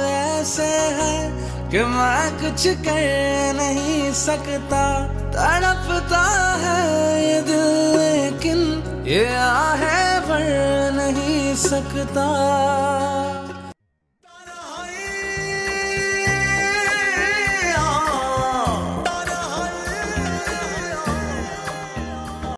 ऐसे है कि मैं कुछ कर नहीं सकता। तड़पता है ये दिल लेकिन ये आहे भर नहीं सकता।